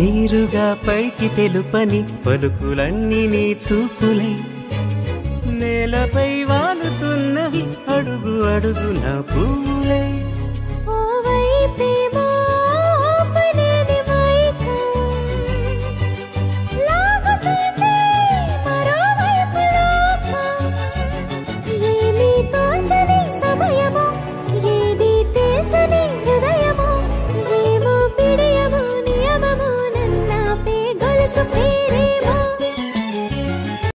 నేరుగా పైకి తెలుపని పలుకులన్నీ నీ చూపులే. నేలపై వాలుతున్నవి అడుగు అడుగు నా పువ్వులై.